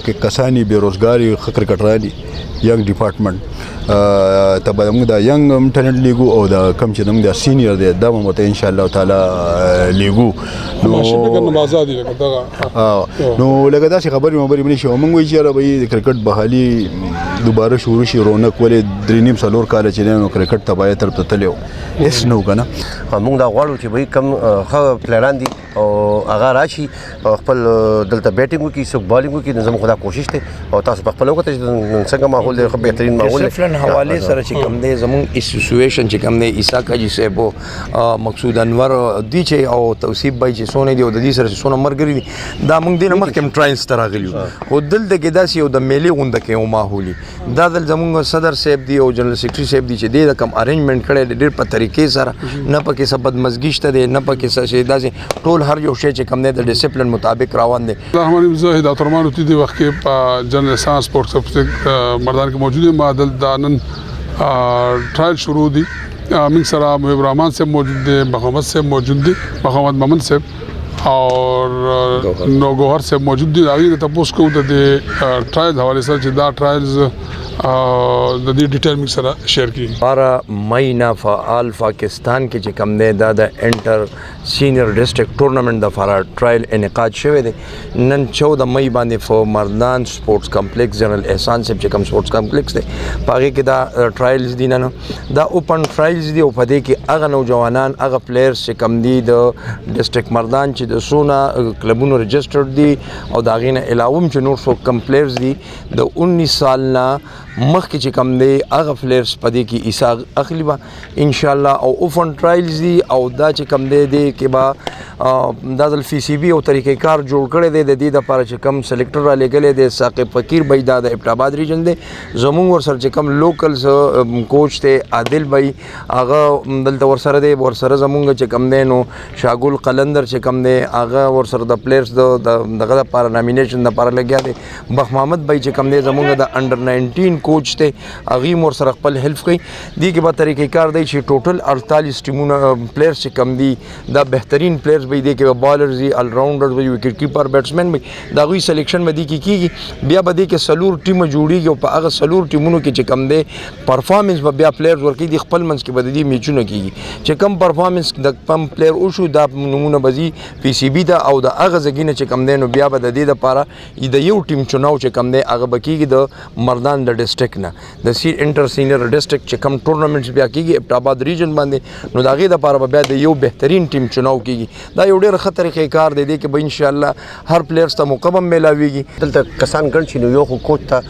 کې کسانی بیروزګاری خه کرکټران دي ینګ ډپارټمنټ ته به موږ دا ینګ انټرنیټ لیګو او دا کم چې موږ دا سینیئر دی دا مو ته ان شاء الله تعالی لیګو نو نو لکه دا چې خبرې مو بری منی شو موږ وی چې را به کرکټ بحالي دوباره شروع شي رونق ولې درې نیم څلور کال چې نو کرکټ تباہی تر ته تلو هیڅ نو کنه موږ دا غواړو چې به کم خه پلانان دي او هغه راشي او خپل دلته بیټینګ وکړي څوک بالینګ وکړي نو زموږ خدا کوشش ته او تاسو په خپل وخت نن څنګه ماحول دی خو بهترین ماحول دی ډسپلین حواله سره چې کوم دی زموږ اسوسییشن چې کوم دی عیسی کاجی صاحب مقصود انور دی چې او توصیب بای چې سونه دی او د دې سره سونه مرګري دي دا موږ دینه مخکې ټرایلز تراغلیو خو دلته کې داسې یو د میلي غونډه کې او ماحولي دا دل زمونږ صدر صاحب دی او جنرال سیکریټری صاحب دی چې دې د کم ارینجمنت کړي د ډېر په طریقې سره نه پکې څه بدمزګی شته دی نه پکې څه شي داسې ټول هر یو شی چې کم دی د ډیسپلین مطابق روان دی الرحمن زاهد اترمان تی دی وخت کې په جنرال سان سپورت مردان کې موجود ما دل دا نن ټرایل شروع دی موږ سره محب الرحمن صاحب موجود دی محمد صاحب موجود دی محمد ممن صاحب او نو ګوهر صاحب موجود دی دا غیر تاسو کو د ټرایل حواله سره چې دا ټرایلز د دې ډیټیل مې سره شیر کړي بارا مېنا فعال پاکستان کې چې کم نه دا د انټر سینیئر ډیسټریکټ ټورنمنت د فارا ټرایل انعقاد شوه دی نن 14 مې باندې په مردان سپورتس کمپلیکس جنرال احسان صاحب چې کوم سپورتس کمپلیکس دی پاره کې دا ټرایلز دي نن دا اوپن ټرایلز دي او په دې کې هغه نوجوانان هغه پلیئرز چې کم دي د ډیسټریکټ مردان چې د سونا کلبونو رجسټرډ دي او دا غینه علاوه هم چې نور څو کم پلیئرز دي د 19 سال نه مخکې چې کم دي هغه پلیئرز په دې کې حصہ اخلي ان شاء الله او اوفن ټرایلز دي او دا چې کم دی دی کې با د ځل فی سی بی او طریقې کار جوړ کړی دی د دې د لپاره چې کم سلیکټر را لګلې دی ساقه فقیر بای دا د ابټ آباد ریجن دی زموږ ور سره چې کم لوکل کوچ ته عادل بای هغه دلته ور سره دی ور سره زموږ چې کم دی نو شاګل قلندر چې کم دی هغه ور سره د پلیئرز د دغه لپاره نامینیشن لپاره لګیا دی بخ محمد بای چې کم دی زموږ د انډر 19 کوچ ته اغي مور سره خپل هیلپ کوي دی کې به طریقې کار دی چې ټوټل 48 ټیمونه پلیئرز چې کم دي دا بهترین پلیئرز به دی کې بالرز دي الراونډرز به وکټ کیپر بیټسمن به دا غوي سلیکشن به دی کې کیږي بیا به دی کې سلور ټیم جوړیږي او په هغه سلور ټیمونو کې چې کم دی پرفارمنس به بیا پلیئرز ورکړي دي خپل منځ کې به دی میچونه کیږي چې کم پرفارمنس د کم پلیئر او شو دا نمونه به دی پی سی بی ته او د هغه ځګینه چې کم دی نو بیا به د دې لپاره د یو ټیم چناو چې کم دی هغه به کیږي د مردان د ډیسټریکټ نه د سی انټر سینیئر ډیسټریکټ چې کم ټورنمنټس بیا کیږي ابټ آباد ریجن باندې نو دا غي د پاره بیا د یو بهترین ټیم چناو کیږي دا یو ډیر ښه طریقې کار دی کې به ان شاء الله هر پلیئرز ته مقبم ملاویږي دلته کسان ګڼ شي نو یو خو کوچ ته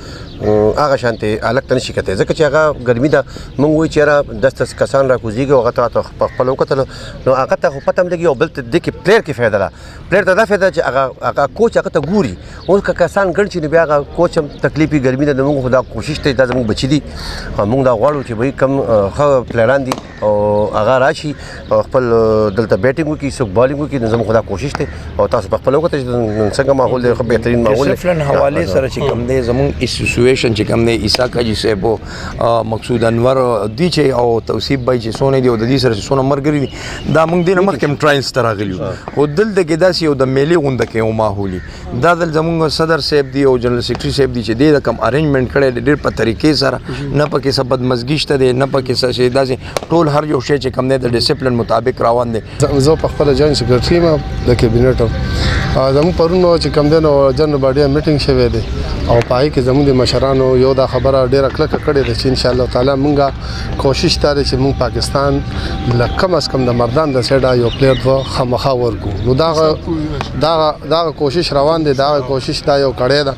هغه شانته الګ تن شي کته ځکه چې هغه ګرمي ده مونږ وی چیرې د تاسو کسان را کوزیږي هغه ته خپل وکتل نو هغه ته خو پته ملګي او بل ته د کې پلیئر کې فائدہ ده پلار ته دا فایده چې هغه هغه کوچ هغه ته ګوري اوس که کسان ګڼ چې بیا هغه کوچ هم تکلیفي ګرمي ده موږ خدا کوشش ته دا زموږ بچی دي موږ دا غواړو چې به کم خو پلانان دي او هغه راشي خپل دلته بیټینګ وکړي سو بالینګ وکړي نو زموږ خدا کوشش ته او تاسو په خپل وخت چې څنګه ماحول دی خو بهترین ماحول دی فلن حواله سره چې کم دی زموږ اسوسییشن چې کم دی عیسی کاجی صاحب مقصود انور دی چې او توصیب بای چې سونه دی او د دې سره سونه مرګري دي دا موږ دینه مخکې هم ټرایلز ته راغلی خو دلته کې داسې یو د میلې غونډه کې یو ماحولي دا دل زمونږ صدر صاحب دی او جنرال سیکرټري صاحب دی چې د کم ارینجمنت کړي ډېر په طریقې سره نه پکې څه بدمزګی شته دی نه پکې څه شي داسې ټول هر یو شی چې کم نه د ډیسپلین مطابق روان دی زه په خپل جوائنټ سیکریټری ما د کابینټ زمو پرونو چې کم دین او جنرال باډي میټینګ شوه دی او پای کې زمو د مشرانو یو دا خبره ډیره کلکه کړې ده چې ان شاء الله تعالی مونږه کوشش تاره چې مونږ پاکستان لکم اس کم د مردان د سیډا یو پلیئر دو خامخا ورکو نو دا دا دا کوشش روان دي دا کوشش دا یو کړی ده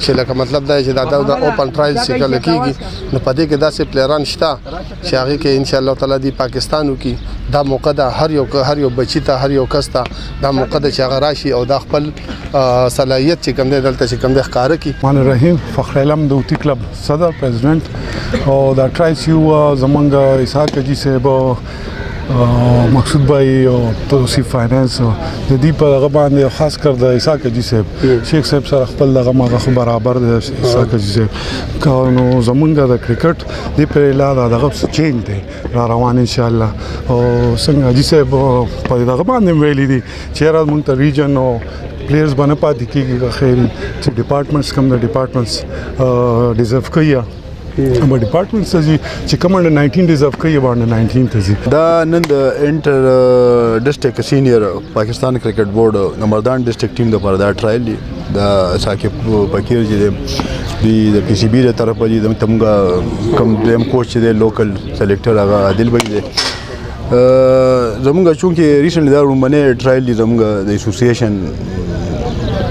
چې لکه مطلب دا چې دا د اوپن ټرایل سیکل کیږي نو پدې کې داسې پلیئران شته چې هغه کې ان شاء الله تعالی دی پاکستانو کې دا موقع ده هر یو هر یو بچی ته هر یو کس ته دا موقع ده چې هغه راشي او دا خپل صلاحیت چې کوم دی دلته چې کوم دی ښکار کی مان رحیم فخر علم دوتی کلب صدر پریزیدنت او دا ټرایس یو زمونږ اسحاق جی صاحب مقصود بای او توصیف فاینانس د دې په هغه باندې خاص کر د عیسی کجی صاحب شیخ صاحب سره خپل دغه مغه برابر د عیسی کجی صاحب کارونو زمونږ د کرکټ دی پر لا دا دغه څه چینج دی را روان ان شاء الله او څنګه جی صاحب په دغه باندې ویلي دي چې را مونږ ته ریجن او پلیئرز باندې پاتې کیږي خیر چې ډپارټمنټس کوم د ډپارټمنټس ډیزرو کوي به ډپارټمنټ ته ځي چې کوم انډر 19 ډیزرو کوي به انډر 19 ته ځي دا نن د انټر ډیسټریکټ سینیئر پاکستان کرکټ بورډ د مردان ډیسټریکټ ټیم لپاره دا ټرایل دی د ثاقب فقیر چې دی د پی سی بی له طرفه دی د تمګه کم دیم کوچ چې دی لوکل سلیکټر هغه عادل بګ دی زمونږ چونکه ریسنټلی دا رومبنه ټرایل دی زمونږ د اسوسییشن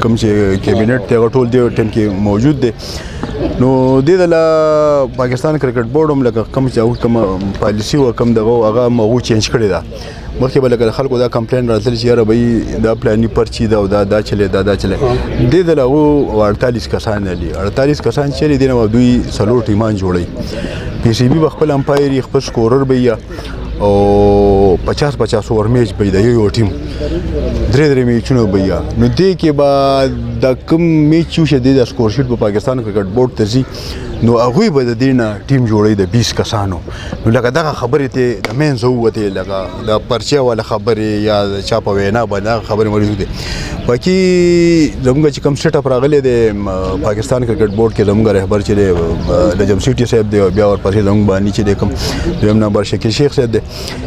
کوم چې کابینټ ته غټول دی ټیم کې موجود دی نو د دې لا پاکستان کرکټ بورډ هم لکه کم چې او کم پالیسی او کم دغه هغه مغو چینج کړی دا مخکې به لکه د خلکو دا کمپلین راتلل چې یاره به دا پلاني پرچی دا او دا دا چلی دا دا چلی دې ځل هغو اړتالیس کسان لري اړتالیس کسان چیرې دي نه به دوی څلور ټیمان جوړوي پي سي بي به خپل امپایر وي خپل سکورر به وي او پچاس پچاس اوور میچ به وي د یو ټیم درې درې میچونه به وي نو دې کې به د کوم میچ چې د سکور شیټ په پاکستان کرکټ بورډ ته ځي نو هغه به د دینه ټیم جوړی د 20 کسانو نو لکه دغه خبرې ته د مین زو وته لکه د پرچیا ولا خبرې یا چا په وینا باندې خبرې مړې دي پکې زموږ چې کم سټ اپ راغلي د پاکستان کرکټ بورډ کې زموږ رهبر چې د جمشید صاحب دی بیا ورپسې زموږ باندې چې د کم دویم نمبر شکیل شیخ صاحب دی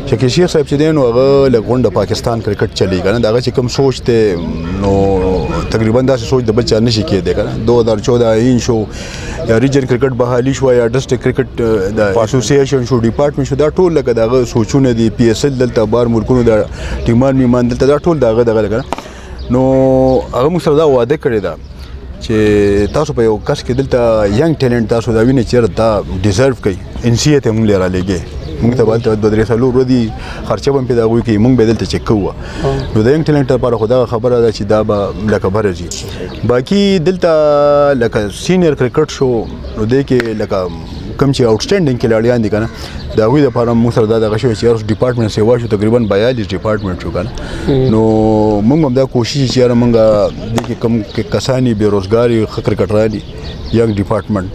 چې کې شیخ صاحب چې دین هغه لګونډه پاکستان کرکټ چلی کنه دا چې کوم سوچ ته نو تقریبا دا سوچ د بچا نشي کېده کنه 2014 ان شو یا ریجن کرکټ بحالي شو یا ډسټریکټ کرکټ د اسوسییشن شو ډپارټمنټ شو دا ټول لکه دا سوچونه دي پی ایس ال دلته بار ملکونو دا ټیمان میمان دلته دا ټول دا غو دغه لګره نو هغه موږ سره دا وعده کړې ده چې تاسو په یو کس کې دلته ینګ ټیلنټ تاسو دا وینئ چې دا ډیزرو کوي ان سی ته موږ لرا لګي موږ ته باید د درې سالو ردی خرچه بم پیدا وي کې موږ به دلته چک کوو نو د ینګ ټیلنټ لپاره خدا خبره ده چې دا به لکه بره جی باقی دلته لکه سینیئر کرکټ شو نو دې کې لکه کوم چې آوټسټینډینګ کلاړیان دي کنه دا وی د پاره موږ سره دا دغه شوی چې هر ډپارټمنټ سیوا شو تقریبا 42 ډپارټمنټ شو کنه نو موږ هم دا کوشش چې هر موږ د کم کسانی بیروزګاری خکر کټرانی ینګ ډپارټمنټ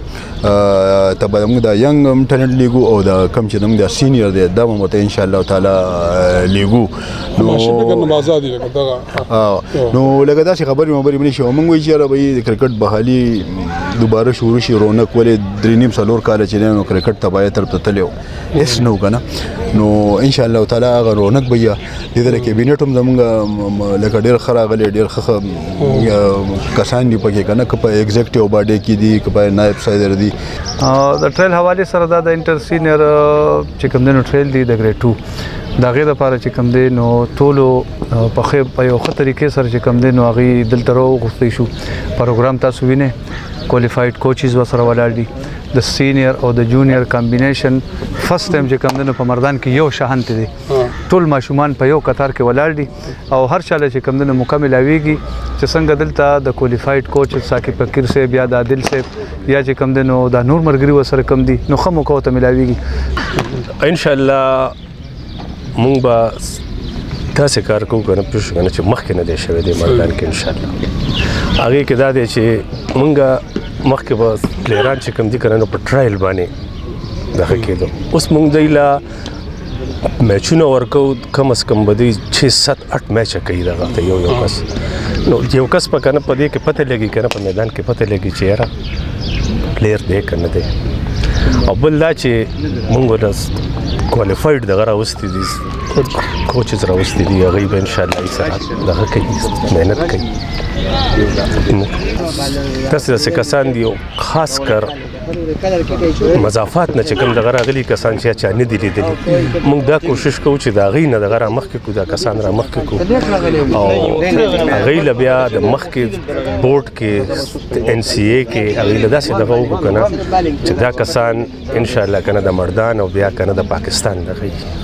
ته به موږ دا ینګ هم ټرینډ لیګو او دا کم چې موږ دا سینیئر دی دا مو ته ان شاء الله تعالی لیګو نو ماشي به کنه آزاد دي دغه نو لکه دا چې خبرې مبرې بنې شو مونږ وی چې به د کرکټ بحالي دوباره شروع شي رونق ولې درې نیم سلور کال چې نو کرکټ تبایا تر ته تلو هیڅ نو کنه نو ان شاء الله تعالی هغه رونق به یا د دې کابینټ هم زمونږ لکه ډیر خراغلی ډیر خخه کسان دی پکې کنه کپه ایگزیکټیو باډي کې دي کپه نائب صدر دي د ټریل حواله سره دا د انټرسینر چې کوم دنو ټریل دی د ګریډ 2 دا غي د پاره چې کم دی نو ټولو په خې په یو خطر کې سره چې کم دی نو غي دلته راو غوښتي شو پروګرام تاسو وینئ کوالیفاید کوچز وسره ولاړ دي د سینیئر او د جونیئر کمبینیشن فرست ټایم چې کم دنو په مردان کې یو شهنت دي ټول ماشومان په یو قطار کې ولاړ دي او هر چا له چې کوم دنه موقع ملاويږي چې څنګه دلته د کواليفايډ کوچ ساکي فقير سه بیا د عادل سه یا چې کوم دنه دا نور مرګري وسره کم دي نو خه موقع ته ملاويږي ان شاء الله مونږ به داسې کار کوو کنه پوه شو کنه چې مخکې نه دی شوی دی میدان کې ان شاء الله هغه کې دا دی چې مونږ مخکې به پلیران چې کوم دي کنه په ټرایل باندې دغه کېدو اوس مونږ دی لا میچونه ورکو کم از کم بدی 6 7 8 میچ کوي دا ته یو یو کس نو یو کس په کنه پدې کې پته لګي کنه په میدان کې پته لګي چې یاره پلیر دی کنه دی او بل دا چې مونږ ورس کوالیفاید دغه راوستي دي کوچز راوستي دي هغه به ان شاء الله سره دغه کوي مهنت کوي تاسو د کسان دی خاص کر مضافات نه چې کوم دغه راغلي کسان چې چا نه دي لیدلي موږ دا کوشش کوو چې دا غي نه دغه را مخ کې کو دا کسان را مخ کې کو او غي ل بیا د مخ کې بورډ کې ان سي اي کې غي ل داسې دغه وکړو کنه چې دا کسان ان شاء الله کنه د مردان او بیا کنه د پاکستان دغه